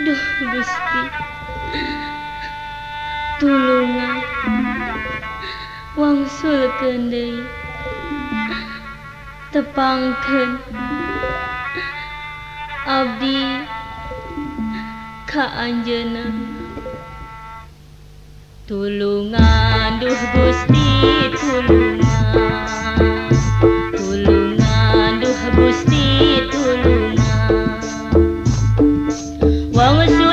Duh Gusti. Tulungan wangsul kendai tepangkan Abdi Ka Anjena tulungan Duh Gusti. Tulungan. Well. was